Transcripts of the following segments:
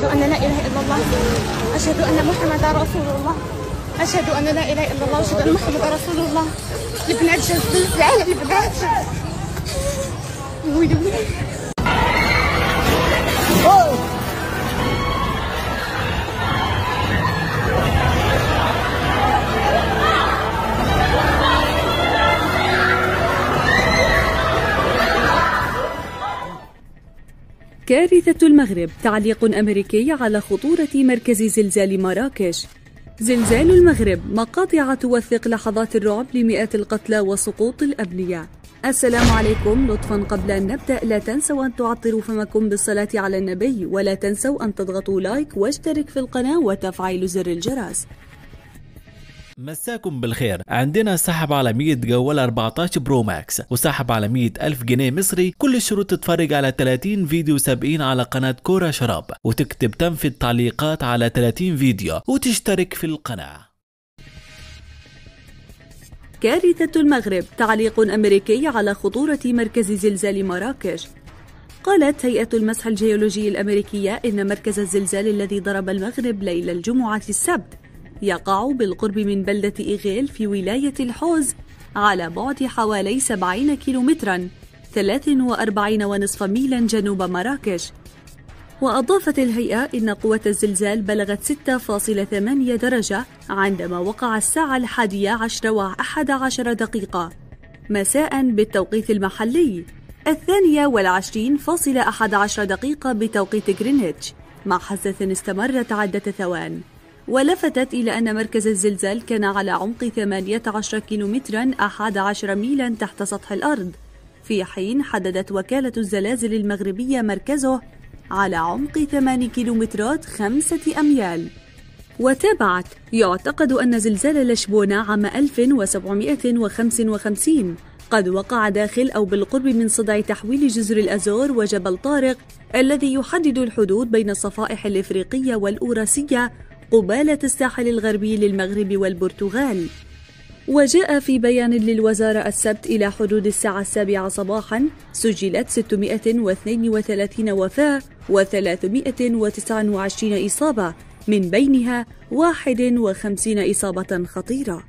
أشهد أن لا إله إلا الله. أشهد أن محمدا رسول الله. أشهد أن لا إله إلا الله. وأشهد أن محمدا رسول الله. البنات جذبوا العالم البنات كارثة المغرب. تعليق أمريكي على خطورة مركز زلزال مراكش. زلزال المغرب. مقاطع توثق لحظات الرعب لمئات القتلى وسقوط الأبنية السلام عليكم. لطفا قبل أن نبدأ لا تنسوا أن تعطروا فمكم بالصلاة على النبي ولا تنسوا أن تضغطوا like واشترك في القناة وتفعيل زر الجرس. مساكم بالخير. عندنا سحب على 100 جوال 14 برو ماكس وسحب على 100 ألف جنيه مصري. كل الشروط تتفرج على 30 فيديو سابقين على قناة كورة شراب وتكتب تنفذ تعليقات على 30 فيديو وتشترك في القناة. كارثة المغرب. تعليق أمريكي على خطورة مركز زلزال مراكش. قالت هيئة المسح الجيولوجي الأمريكية إن مركز الزلزال الذي ضرب المغرب ليلة الجمعة السبت يقع بالقرب من بلدة إيغيل في ولاية الحوز على بعد حوالي 70 كيلومترا 43 ونصف ميلا جنوب مراكش. وأضافت الهيئة إن قوة الزلزال بلغت 6.8 درجة عندما وقع الساعة الحادية عشر وأحد عشر دقيقة. مساء بالتوقيت المحلي. الثانية والعشرين فاصل أحد عشر دقيقة بتوقيت غرينتش. مع حزة استمرت عدة ثوان. ولفتت إلى أن مركز الزلزال كان على عمق 18 كيلومترا 11 ميلا تحت سطح الأرض في حين حددت وكالة الزلازل المغربية مركزه على عمق 8 كيلومترات خمسة أميال. وتابعت يعتقد أن زلزال لشبونة عام 1755 قد وقع داخل أو بالقرب من صدع تحويل جزر الأزور وجبل طارق الذي يحدد الحدود بين الصفائح الإفريقية والأوراسية قبالة الساحل الغربي للمغرب والبرتغال. وجاء في بيان للوزارة السبت إلى حدود الساعة السابعة صباحا سجلت 632 وفاة و329 إصابة من بينها 51 إصابة خطيرة.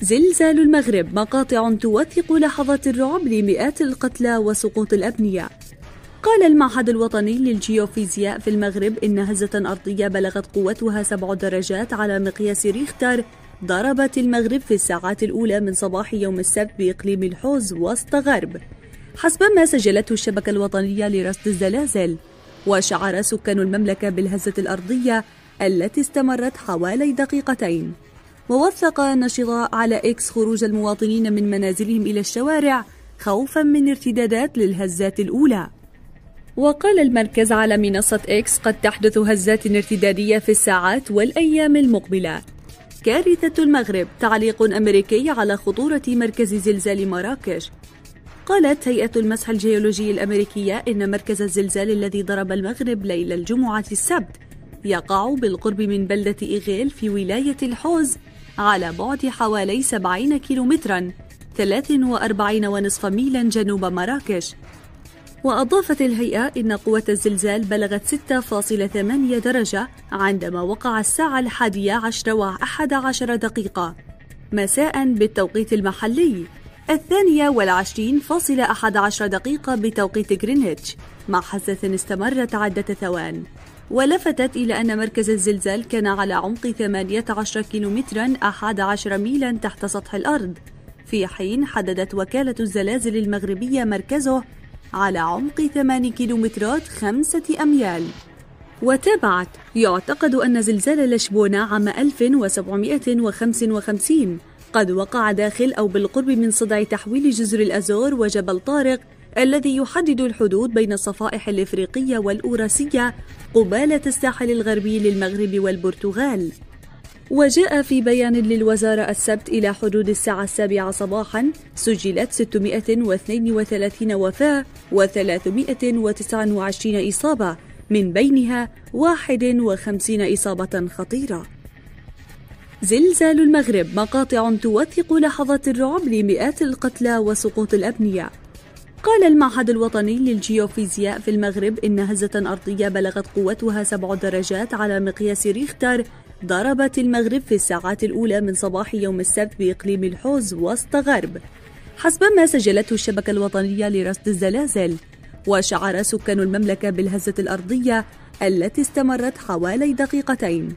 زلزال المغرب مقاطع توثق لحظات الرعب لمئات القتلى وسقوط الأبنية. قال المعهد الوطني للجيوفيزياء في المغرب إن هزة أرضية بلغت قوتها سبع درجات على مقياس ريختر ضربت المغرب في الساعات الأولى من صباح يوم السبت بإقليم الحوز وسط غرب. حسب ما سجلته الشبكة الوطنية لرصد الزلازل وشعر سكان المملكة بالهزة الأرضية التي استمرت حوالي دقيقتين. ووثق النشطاء على إكس خروج المواطنين من منازلهم إلى الشوارع خوفا من ارتدادات للهزات الأولى. وقال المركز على منصة إكس قد تحدث هزات ارتدادية في الساعات والأيام المقبلة. كارثة المغرب تعليق أمريكي على خطورة مركز زلزال مراكش. قالت هيئة المسح الجيولوجي الأمريكية إن مركز الزلزال الذي ضرب المغرب ليلة الجمعة السبت يقع بالقرب من بلدة إيغيل في ولاية الحوز على بعد حوالي 70 كيلومترا 43 ونصف ميلا جنوب مراكش. وأضافت الهيئة إن قوة الزلزال بلغت 6.8 درجة عندما وقع الساعة الحادية عشر وأحد عشر دقيقة مساء بالتوقيت المحلي الثانية والعشرين فاصل أحد عشر دقيقة بتوقيت غرينتش مع حزة استمرت عدة ثوان. ولفتت إلى أن مركز الزلزال كان على عمق 18 كيلومترا 11 ميلا تحت سطح الأرض في حين حددت وكالة الزلازل المغربية مركزه على عمق 8 كيلومترات خمسة أميال. وتابعت. يعتقد أن زلزال لشبونة عام 1755 قد وقع داخل أو بالقرب من صدع تحويل جزر الأزور وجبل طارق الذي يحدد الحدود بين الصفائح الإفريقية والأوراسية قبالة الساحل الغربي للمغرب والبرتغال. وجاء في بيان للوزارة السبت إلى حدود الساعة السابعة صباحا سجلت 632 وفاة و329 إصابة من بينها 51 إصابة خطيرة. زلزال المغرب مقاطع توثق لحظات الرعب لمئات القتلى وسقوط الأبنية. قال المعهد الوطني للجيوفيزياء في المغرب إن هزة أرضية بلغت قوتها سبع درجات على مقياس ريختر ضربت المغرب في الساعات الأولى من صباح يوم السبت بإقليم الحوز وسط غرب. حسب ما سجلته الشبكة الوطنية لرصد الزلازل وشعر سكان المملكة بالهزة الأرضية التي استمرت حوالي دقيقتين.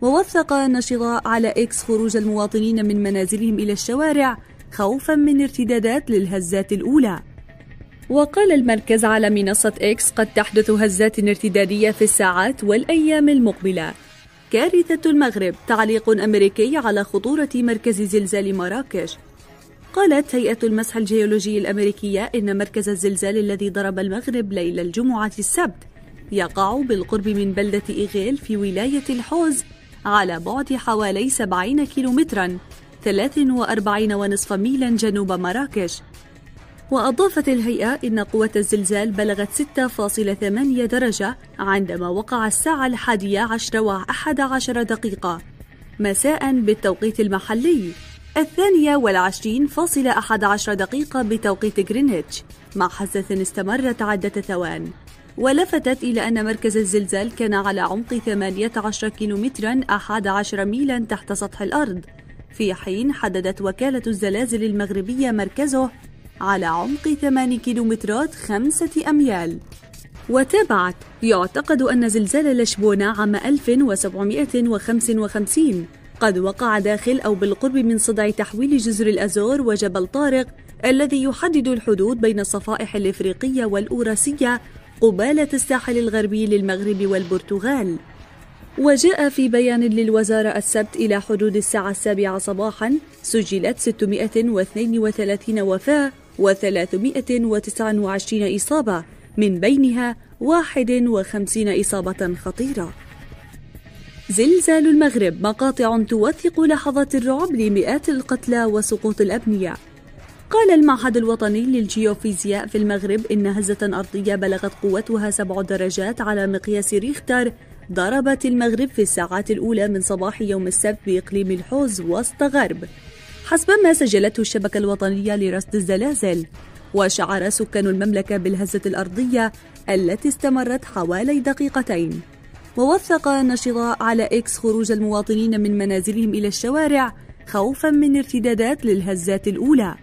ووثق النشطاء على إكس خروج المواطنين من منازلهم إلى الشوارع خوفا من ارتدادات للهزات الأولى. وقال المركز على منصة إكس قد تحدث هزات ارتدادية في الساعات والأيام المقبلة. كارثة المغرب تعليق أمريكي على خطورة مركز زلزال مراكش. قالت هيئة المسح الجيولوجي الأمريكية إن مركز الزلزال الذي ضرب المغرب ليلة الجمعة السبت يقع بالقرب من بلدة إيغيل في ولاية الحوز على بعد حوالي 70 كيلومترا 43 ونصف ميلا جنوب مراكش. وأضافت الهيئة إن قوة الزلزال بلغت 6.8 درجة عندما وقع الساعة الحادية عشر وأحد عشر دقيقة مساء بالتوقيت المحلي. الثانية والعشرين فاصلة أحد عشر دقيقة بتوقيت غرينتش مع حزة استمرت عدة ثوان. ولفتت إلى أن مركز الزلزال كان على عمق 18 كيلومترا 11 ميلا تحت سطح الأرض في حين حددت وكالة الزلازل المغربية مركزه على عمق 8 كيلومترات خمسة أميال. وتابعت. يعتقد أن زلزال لشبونة عام 1755 قد وقع داخل أو بالقرب من صدع تحويل جزر الأزور وجبل طارق الذي يحدد الحدود بين الصفائح الإفريقية والأوراسية قبالة الساحل الغربي للمغرب والبرتغال. وجاء في بيان للوزارة السبت إلى حدود الساعة السابعة صباحا سجلت 632 وفاة و329 إصابة من بينها 51 إصابة خطيرة. زلزال المغرب مقاطع توثق لحظات الرعب لمئات القتلى وسقوط الأبنية. قال المعهد الوطني للجيوفيزياء في المغرب إن هزة أرضية بلغت قوتها سبع درجات على مقياس ريختر ضربت المغرب في الساعات الأولى من صباح يوم السبت بإقليم الحوز وسط غرب. حسب ما سجلته الشبكة الوطنية لرصد الزلازل وشعر سكان المملكة بالهزة الأرضية التي استمرت حوالي دقيقتين. ووثق النشطاء على إكس خروج المواطنين من منازلهم إلى الشوارع خوفا من ارتدادات للهزات الأولى.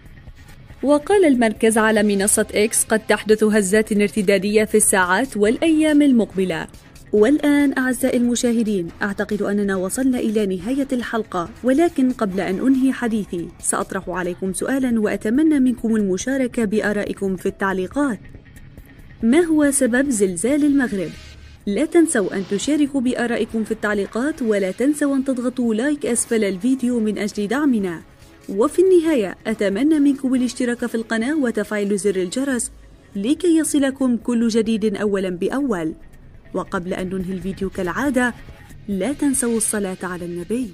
وقال المركز على منصة إكس قد تحدث هزات ارتدادية في الساعات والأيام المقبلة. والآن أعزائي المشاهدين أعتقد أننا وصلنا إلى نهاية الحلقة ولكن قبل أن أنهي حديثي سأطرح عليكم سؤالا وأتمنى منكم المشاركة بآرائكم في التعليقات. ما هو سبب زلزال المغرب؟ لا تنسوا أن تشاركوا بآرائكم في التعليقات ولا تنسوا أن تضغطوا لايك أسفل الفيديو من أجل دعمنا. وفي النهاية أتمنى منكم الاشتراك في القناة وتفعيل زر الجرس لكي يصلكم كل جديد أولا بأول. وقبل أن ننهي الفيديو كالعادة لا تنسوا الصلاة على النبي.